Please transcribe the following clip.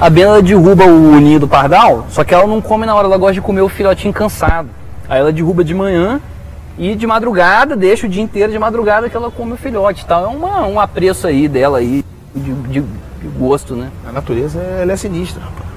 A Bela derruba o ninho do pardal, só que ela não come na hora, ela gosta de comer o filhotinho cansado. Aí ela derruba de manhã e de madrugada, deixa o dia inteiro de madrugada que ela come o filhote. É uma, um apreço aí dela aí, de, de- de gosto, né? A natureza ela é sinistra. rapaz.